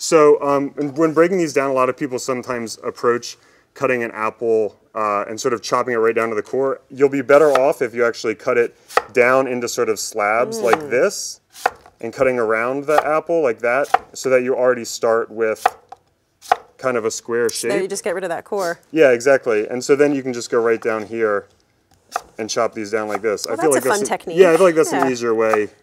So um, when breaking these down, a lot of people sometimes approach cutting an apple uh, and sort of chopping it right down to the core. You'll be better off if you actually cut it down into sort of slabs Mm. like hmm. this and cutting around the apple like that so that you already start with kind of a square shape. So you just get rid of that core. Yeah, exactly. And so then you can just go right down here and chop these down like this. I that's a fun a, technique. Yeah, I feel like that's Yeah. an easier way